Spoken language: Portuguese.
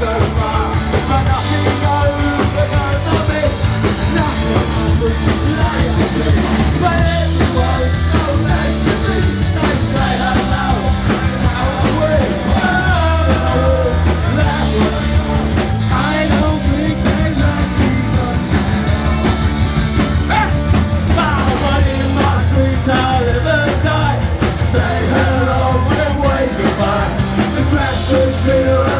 so far feel